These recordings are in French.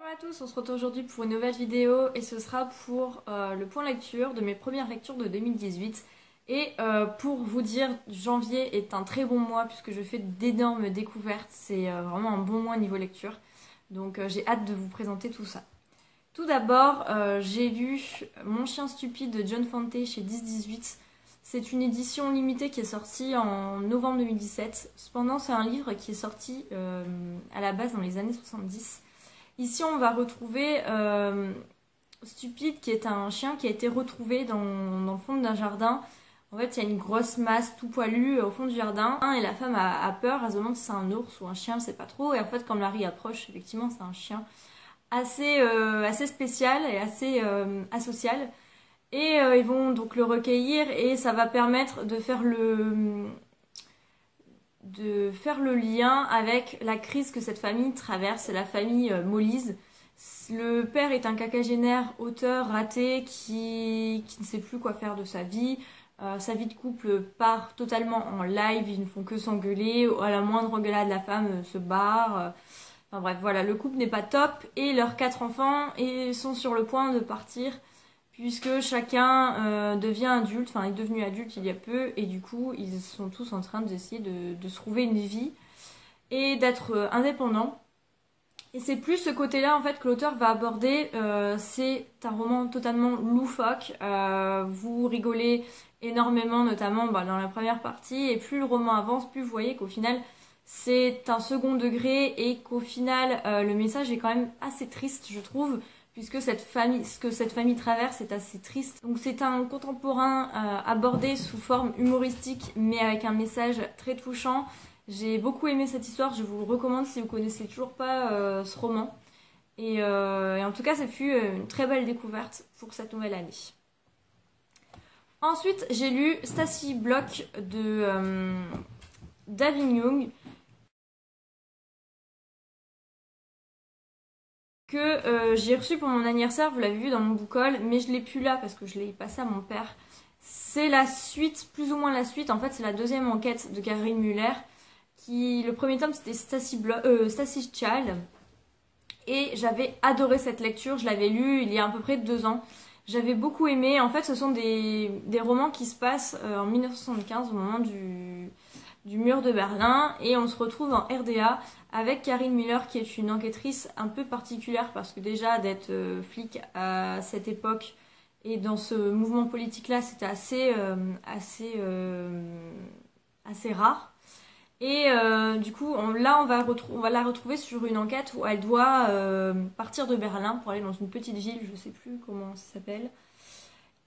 Bonjour à tous, on se retrouve aujourd'hui pour une nouvelle vidéo et ce sera pour euh, le point lecture de mes premières lectures de 2018. Et euh, pour vous dire, janvier est un très bon mois puisque je fais d'énormes découvertes. C'est euh, vraiment un bon mois niveau lecture. Donc j'ai hâte de vous présenter tout ça. Tout d'abord, j'ai lu Mon chien stupide de John Fante chez 1018. C'est une édition limitée qui est sortie en novembre 2017. Cependant, c'est un livre qui est sorti à la base dans les années 70 Ici, on va retrouver euh, Stupide, qui est un chien qui a été retrouvé dans, le fond d'un jardin. En fait, il y a une grosse masse tout poilue euh, au fond du jardin. Et la femme a, peur, elle se demande si c'est un ours ou un chien, elle sait pas trop. Et en fait, quand Marie approche, effectivement, c'est un chien assez, euh, assez spécial et assez asocial. Et ils vont donc le recueillir et ça va permettre de faire le de faire le lien avec la crise que cette famille traverse, la famille euh, Molise. Le père est un cacagénaire, auteur raté, qui, qui ne sait plus quoi faire de sa vie. Euh, sa vie de couple part totalement en live, ils ne font que s'engueuler. À la moindre engueulade, la femme euh, se barre. Enfin bref, voilà, le couple n'est pas top et leurs quatre enfants sont sur le point de partir puisque chacun euh, devient adulte, enfin est devenu adulte il y a peu, et du coup ils sont tous en train d'essayer de, se trouver une vie et d'être euh, indépendants. Et c'est plus ce côté-là en fait que l'auteur va aborder. Euh, c'est un roman totalement loufoque. vous rigolez énormément, notamment bah, dans la première partie. Et plus le roman avance, plus vous voyez qu'au final c'est un second degré et qu'au final le message est quand même assez triste, je trouve puisque cette famille, ce que cette famille traverse est assez triste. Donc c'est un contemporain euh, abordé sous forme humoristique, mais avec un message très touchant. J'ai beaucoup aimé cette histoire, je vous le recommande si vous connaissez toujours pas euh, ce roman. Euh, et, en tout cas, ça fut une très belle découverte pour cette nouvelle année. Ensuite, j'ai lu Stacy Block de David Young. Que euh, j'ai reçu pour mon anniversaire, vous l'avez vu dans mon boucole, mais je l'ai plus là parce que je l'ai passé à mon père. C'est la suite, plus ou moins la suite, en fait c'est la deuxième enquête de Karine Muller. Qui, le premier tome c'était Stacy, euh, Child. Et j'avais adoré cette lecture, je l'avais lu il y a à peu près deux ans. J'avais beaucoup aimé, en fait ce sont des, romans qui se passent euh, en 1975 au moment du, du mur de Berlin et on se retrouve en RDA avec Karine Miller qui est une enquêtrice un peu particulière parce que déjà d'être euh, flic à cette époque et dans ce mouvement politique là c'était assez euh, assez euh, assez rare et du coup là on va, on va la retrouver sur une enquête où elle doit partir de Berlin pour aller dans une petite ville je sais plus comment ça s'appelle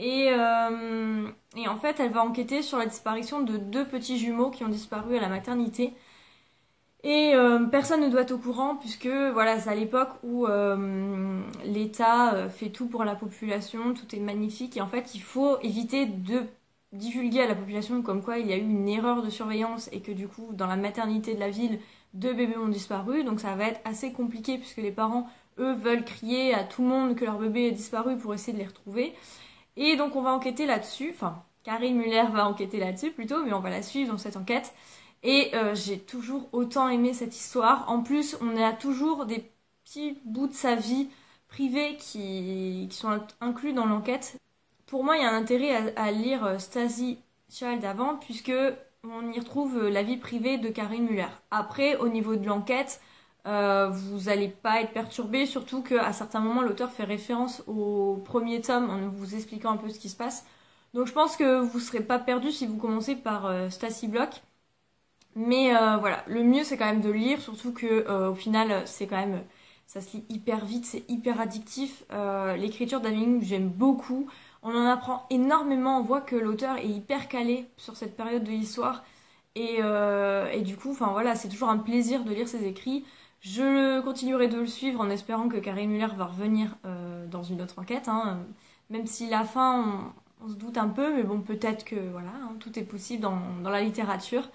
euh, et, en fait, elle va enquêter sur la disparition de deux petits jumeaux qui ont disparu à la maternité. Et euh, personne ne doit être au courant puisque voilà, c'est à l'époque où euh, l'État fait tout pour la population, tout est magnifique et en fait il faut éviter de divulguer à la population comme quoi il y a eu une erreur de surveillance et que du coup dans la maternité de la ville deux bébés ont disparu. Donc ça va être assez compliqué puisque les parents eux veulent crier à tout le monde que leur bébé est disparu pour essayer de les retrouver. Et donc on va enquêter là-dessus, enfin Karine Muller va enquêter là-dessus plutôt, mais on va la suivre dans cette enquête. Et euh, j'ai toujours autant aimé cette histoire. En plus, on a toujours des petits bouts de sa vie privée qui, sont inclus dans l'enquête. Pour moi, il y a un intérêt à, lire euh, Stasi Child avant, puisque on y retrouve euh, la vie privée de Karine Muller. Après, au niveau de l'enquête, euh, vous n'allez pas être perturbé, surtout qu'à certains moments l'auteur fait référence au premier tome en vous expliquant un peu ce qui se passe. Donc je pense que vous ne serez pas perdu si vous commencez par euh, Stacy Block. Mais euh, voilà, le mieux c'est quand même de lire, surtout que au final c'est quand même ça se lit hyper vite, c'est hyper addictif. L'écriture d'Aming j'aime beaucoup. On en apprend énormément, on voit que l'auteur est hyper calé sur cette période de l'histoire. Et, et, du coup, enfin voilà, c'est toujours un plaisir de lire ses écrits. Je continuerai de le suivre en espérant que Karine Muller va revenir euh, dans une autre enquête. Hein. Même si la fin, on, se doute un peu, mais bon, peut-être que voilà, hein, tout est possible dans, la littérature.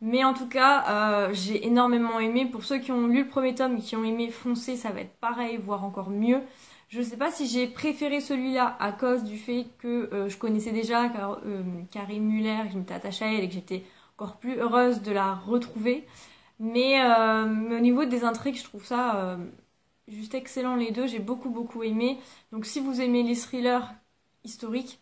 Mais en tout cas, euh, j'ai énormément aimé. Pour ceux qui ont lu le premier tome et qui ont aimé foncer, ça va être pareil, voire encore mieux. Je ne sais pas si j'ai préféré celui-là à cause du fait que euh, je connaissais déjà Karine Muller, que je m'étais attachée à elle et que j'étais encore plus heureuse de la retrouver. Euh, mais, au niveau des intrigues, je trouve ça euh, juste excellents les deux, j'ai beaucoup beaucoup aimé. Donc si vous aimez les thrillers historiques,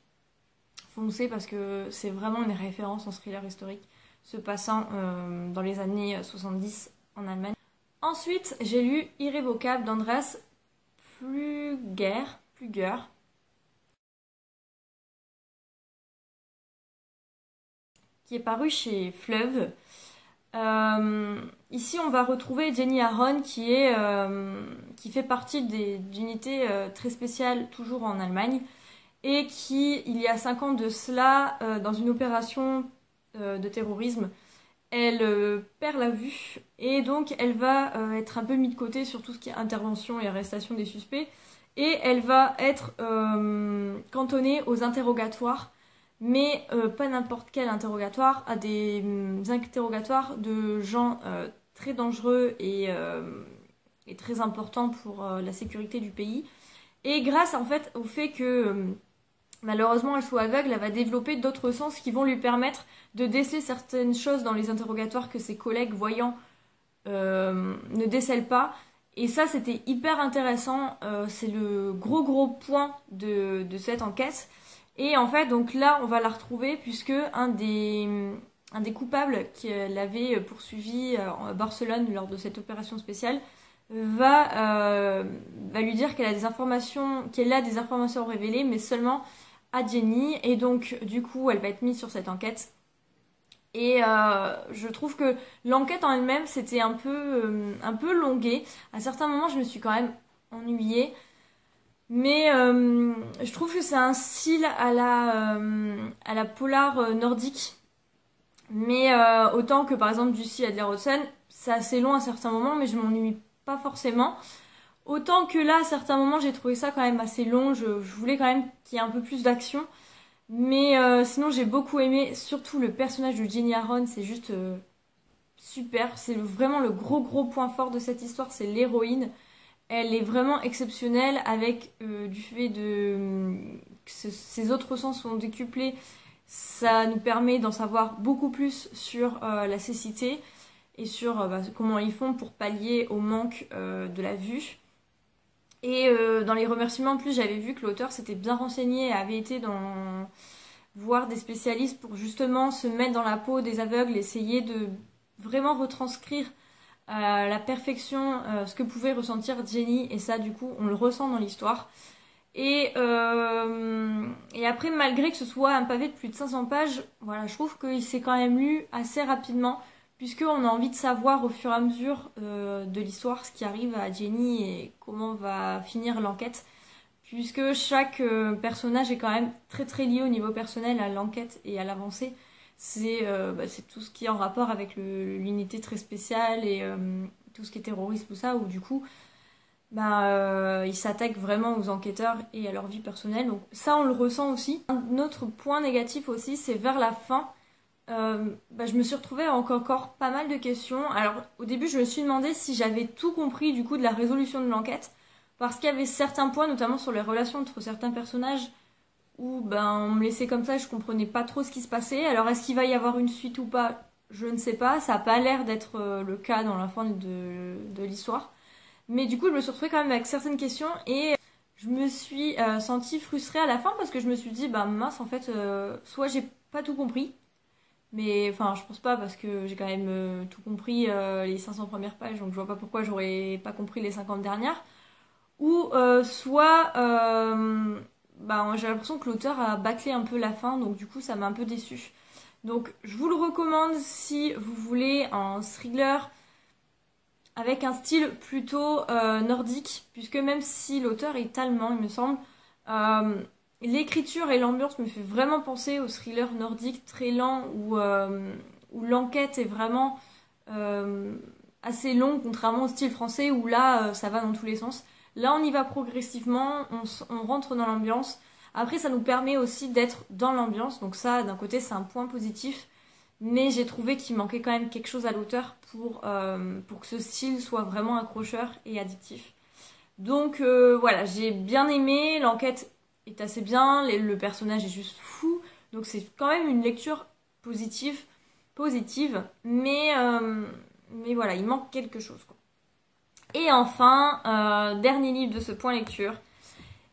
foncez parce que c'est vraiment une référence en thriller historique se passant euh, dans les années 70 en Allemagne. Ensuite, j'ai lu Irrévocable d'Andreas Pluger, Pluger, qui est paru chez Fleuve. Euh, ici, on va retrouver Jenny Aaron, qui, est, euh, qui fait partie d'unités très spéciales, toujours en Allemagne, et qui, il y a 5 ans de cela, dans une opération de terrorisme, elle perd la vue, et donc elle va être un peu mise de côté sur tout ce qui est intervention et arrestation des suspects, et elle va être cantonnée aux interrogatoires mais euh, pas n'importe quel interrogatoire, à des hum, interrogatoires de gens euh, très dangereux euh, et, très importants pour la sécurité du pays. Et grâce en fait au fait que malheureusement elle soit aveugle, elle va développer d'autres sens qui vont lui permettre de déceler certaines choses dans les interrogatoires que ses collègues voyants ne décèlent pas. Et ça, c'était hyper intéressant. c'est le gros gros point de cette enquête. Et en fait, donc là, on va la retrouver puisque un des, coupables qui l'avait poursuivi à Barcelone lors de cette opération spéciale va, euh, va lui dire qu'elle a des informations, qu'elle a des informations révélées, mais seulement à Jenny. Et donc, du coup, elle va être mise sur cette enquête. Et euh, je trouve que l'enquête en elle-même, c'était un peu, euh, un peu longué. À certains moments, je me suis quand même ennuyée. Mais euh, je trouve que c'est un style à la, à la polar nordique. Mais autant que par exemple du style Adler Hudson, c'est assez long à certains moments, mais je m'ennuie pas forcément. Autant que là, à certains moments, j'ai trouvé ça quand même assez long. Je, voulais quand même qu'il y ait un peu plus d'action. Mais sinon, j'ai beaucoup aimé, surtout le personnage de Jenny Aaron, c'est juste super. C'est vraiment le gros gros point fort de cette histoire, c'est l'héroïne elle est vraiment exceptionnelle avec euh, du fait de que ses autres sens sont décuplés. Ça nous permet d'en savoir beaucoup plus sur euh, la cécité et sur euh, bah, comment ils font pour pallier au manque de la vue. Et dans les remerciements, en plus, j'avais vu que l'auteur s'était bien renseigné et avait été dans voir des spécialistes pour justement se mettre dans la peau des aveugles, essayer de vraiment retranscrire à la perfection euh, ce que pouvait ressentir Jenny et ça du coup on le ressent dans l'histoire. Et, euh, et après malgré que ce soit un pavé de plus de 500 pages, voilà, je trouve qu'il s'est quand même lu assez rapidement puisqu'on a envie de savoir au fur et à mesure euh, de l'histoire ce qui arrive à Jenny et comment va finir l'enquête puisque chaque personnage est quand même très très lié au niveau personnel à l'enquête et à l'avancée euh, bah, c'est tout ce qui est en rapport avec l'unité très spéciale et euh, tout ce qui est terrorisme, tout ça, où du coup, bah, euh, ils s'attaquent vraiment aux enquêteurs et à leur vie personnelle. Donc ça, on le ressent aussi. Un autre point négatif aussi, c'est vers la fin. Bah, je me suis retrouvée avec encore pas mal de questions. Alors au début, je me suis demandé si j'avais tout compris du coup de la résolution de l'enquête, parce qu'il y avait certains points, notamment sur les relations entre certains personnages, où ben, on me laissait comme ça, je comprenais pas trop ce qui se passait. Alors est-ce qu'il va y avoir une suite ou pas? Je ne sais pas, ça n'a pas l'air d'être euh, le cas dans la fin de, l'histoire. Mais du coup, je me suis retrouvée quand même avec certaines questions et je me suis euh, sentie frustrée à la fin parce que je me suis dit, bah mince, en fait, euh, soit j'ai pas tout compris, mais enfin, je pense pas parce que j'ai quand même tout compris les 500 premières pages, donc je vois pas pourquoi j'aurais pas compris les 50 dernières. Ou soit bah, j'ai l'impression que l'auteur a bâclé un peu la fin, donc du coup ça m'a un peu déçu. Donc je vous le recommande si vous voulez un thriller avec un style plutôt euh, nordique, puisque même si l'auteur est allemand, il me semble, euh, l'écriture et l'ambiance me fait vraiment penser au thriller nordique très lent où, euh, l'enquête est vraiment assez longue, contrairement au style français où là ça va dans tous les sens. Là, on y va progressivement, on, rentre dans l'ambiance. Après, ça nous permet aussi d'être dans l'ambiance. Donc ça, d'un côté, c'est un point positif. Mais j'ai trouvé qu'il manquait quand même quelque chose à l'auteur pour, euh, que ce style soit vraiment accrocheur et addictif. Donc euh, voilà, j'ai bien aimé, l'enquête est assez bien, le personnage est juste fou. Donc c'est quand même une lecture positive, positive, mais, euh, mais voilà, il manque quelque chose. Et enfin, dernier livre de ce point lecture,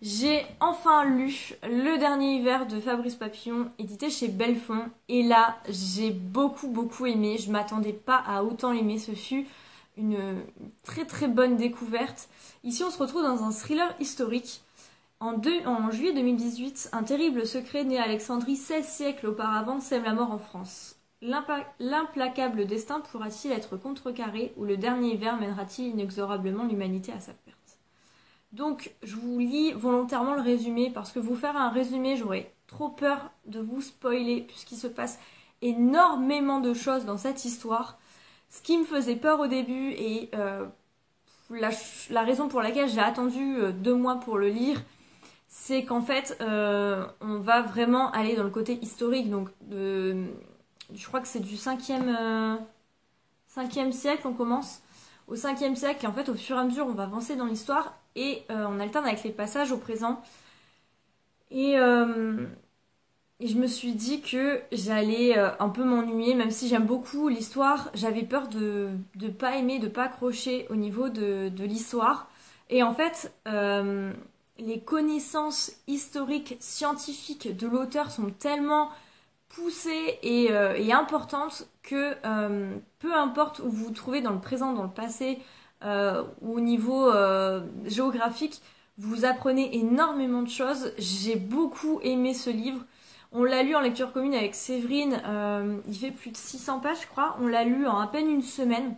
j'ai enfin lu Le dernier hiver de Fabrice Papillon, édité chez Belfond. Et là, j'ai beaucoup, beaucoup aimé. Je m'attendais pas à autant aimer. Ce fut une très, très bonne découverte. Ici, on se retrouve dans un thriller historique. En, juillet 2018, un terrible secret né à Alexandrie 16 siècles auparavant sème la mort en France. L'implacable destin pourra-t-il être contrecarré ou le dernier hiver mènera-t-il inexorablement l'humanité à sa perte? Donc, je vous lis volontairement le résumé parce que vous faire un résumé, j'aurais trop peur de vous spoiler puisqu'il se passe énormément de choses dans cette histoire. Ce qui me faisait peur au début et euh, la, raison pour laquelle j'ai attendu euh, deux mois pour le lire, c'est qu'en fait, euh, on va vraiment aller dans le côté historique. Donc, je crois que c'est du 5e, 5e siècle, on commence au 5e siècle. Et en fait, au fur et à mesure, on va avancer dans l'histoire et euh, on alterne avec les passages au présent. Euh, et, je me suis dit que j'allais euh, un peu m'ennuyer, même si j'aime beaucoup l'histoire, j'avais peur de ne pas aimer, de pas accrocher au niveau de, l'histoire. Et en fait, les connaissances historiques, scientifiques de l'auteur sont tellement poussées et, et importantes que peu importe où vous vous trouvez dans le présent, dans le passé, euh, au niveau euh, géographique, vous apprenez énormément de choses. J'ai beaucoup aimé ce livre. On l'a lu en lecture commune avec Séverine. Euh, il fait plus de 600 pages, je crois. On l'a lu en à peine une semaine.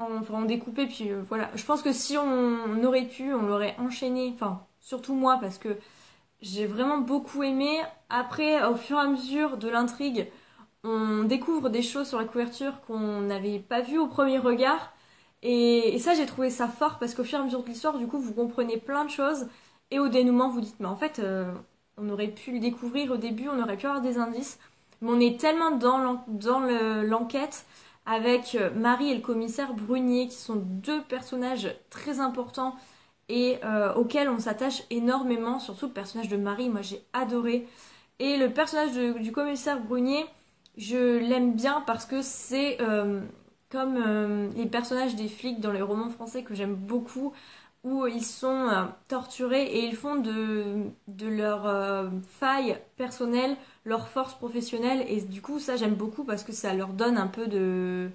Euh, enfin, on découpait, puis voilà. Je pense que si on, aurait pu, on l'aurait enchaîné. Enfin, surtout moi, parce que j'ai vraiment beaucoup aimé. Après, au fur et à mesure de l'intrigue, on découvre des choses sur la couverture qu'on n'avait pas vues au premier regard. Et, ça, j'ai trouvé ça fort parce qu'au fur et à mesure de l'histoire, du coup, vous comprenez plein de choses. Et au dénouement, vous dites, mais en fait, euh, on aurait pu le découvrir au début, on aurait pu avoir des indices. Mais on est tellement dans l'enquête avec euh, Marie et le commissaire Brunier, qui sont deux personnages très importants et euh, auxquels on s'attache énormément. Surtout le personnage de Marie, moi j'ai adoré. Et le personnage du commissaire Brunier, je l'aime bien parce que c'est euh, comme les personnages des flics dans les romans français que j'aime beaucoup, ils sont euh, torturés et ils font de, de leur faille personnelle leur force professionnelle. Et du coup, ça j'aime beaucoup parce que ça leur donne un peu de,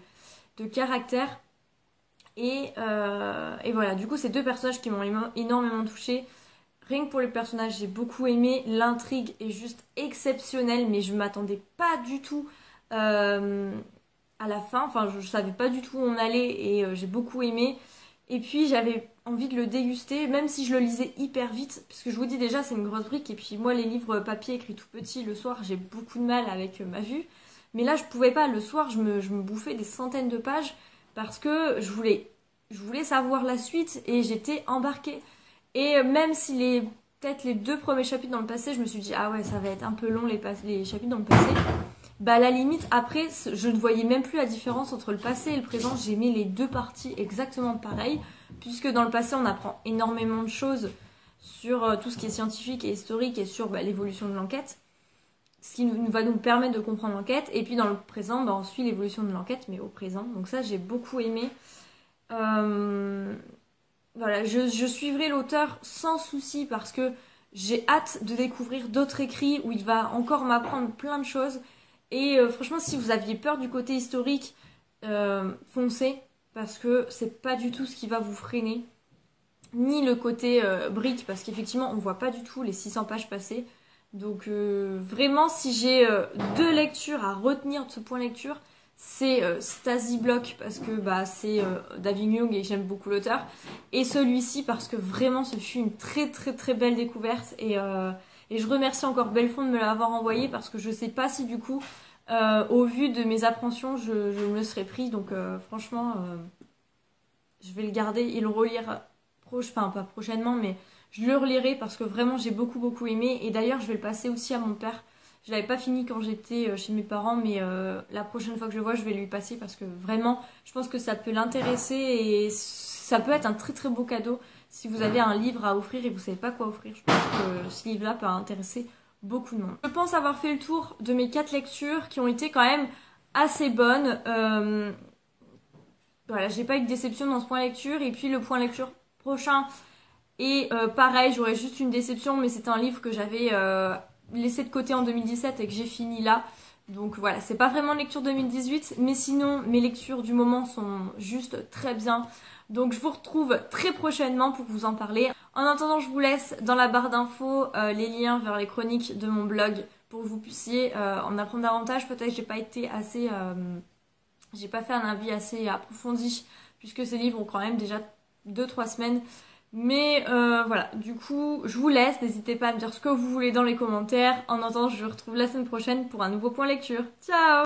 de caractère. Et, et, voilà, du coup, ces deux personnages qui m'ont énormément touchée. Rien que pour les personnages, j'ai beaucoup aimé. L'intrigue est juste exceptionnelle, mais je m'attendais pas du tout euh, à la fin. Enfin, je, savais pas du tout où on allait et euh, j'ai beaucoup aimé. Et puis j'avais envie de le déguster, même si je le lisais hyper vite, parce que je vous dis déjà c'est une grosse brique. Et puis moi les livres papier écrits tout petit le soir, j'ai beaucoup de mal avec euh, ma vue. Mais là je pouvais pas. Le soir je me, je bouffais des centaines de pages parce que je voulais, je voulais savoir la suite et j'étais embarquée. Et même si les peut-être les deux premiers chapitres dans le passé, je me suis dit ah ouais ça va être un peu long les, les chapitres dans le passé. Bah la limite après je ne voyais même plus la différence entre le passé et le présent. J'ai mis les deux parties exactement pareilles puisque dans le passé on apprend énormément de choses sur euh, tout ce qui est scientifique et historique et sur bah, l'évolution de l'enquête. Ce qui va nous permettre de comprendre l'enquête. Et puis dans le présent, bah, on suit l'évolution de l'enquête, mais au présent. Donc ça, j'ai beaucoup aimé. Euh, voilà, je, suivrai l'auteur sans souci parce que j'ai hâte de découvrir d'autres écrits où il va encore m'apprendre plein de choses. Et euh, franchement, si vous aviez peur du côté historique, euh, foncez parce que c'est pas du tout ce qui va vous freiner. Ni le côté euh, brique parce qu'effectivement, on voit pas du tout les 600 pages passer. Donc vraiment, si j'ai deux lectures à retenir de ce point lecture, c'est euh, Stasi Block parce que bah, c'est David Young et j'aime beaucoup l'auteur. Et celui-ci parce que vraiment ce fut une très très très belle découverte. Et, et je remercie encore Belfond de me l'avoir envoyé parce que je sais pas si du coup, au vu de mes appréhensions, je, me le serais pris. Donc franchement, je vais le garder et le relire, enfin pas prochainement, mais je le relirai parce que vraiment j'ai beaucoup beaucoup aimé. Et d'ailleurs, je vais le passer aussi à mon père je l'avais pas fini quand j'étais euh, chez mes parents, mais euh, la prochaine fois que je le vois, je vais lui passer parce que vraiment, je pense que ça peut l'intéresser et ça peut être un très très beau cadeau si vous avez un livre à offrir et vous savez pas quoi offrir. Je pense que ce livre-là peut intéresser beaucoup de monde. Je pense avoir fait le tour de mes quatre lectures qui ont été quand même assez bonnes. Euh, voilà, j'ai pas eu de déception dans ce point lecture. Et puis le point lecture prochain, et pareil, j'aurais juste une déception, mais c'est un livre que j'avais laissé de côté en 2017 et que j'ai fini là. Donc voilà, c'est pas vraiment lecture 2018, mais sinon mes lectures du moment sont juste très bien. Donc je vous retrouve très prochainement pour vous en parler. En attendant, je vous laisse dans la barre d'infos euh, les liens vers les chroniques de mon blog pour que vous puissiez euh, en apprendre davantage. Peut-être que j'ai pas été assez, euh, j'ai pas fait un avis assez approfondi puisque ces livres ont quand même déjà 2-3 semaines. Mais euh, voilà, du coup, je vous laisse. N'hésitez pas à me dire ce que vous voulez dans les commentaires. En attendant, je vous retrouve la semaine prochaine pour un nouveau point lecture. Ciao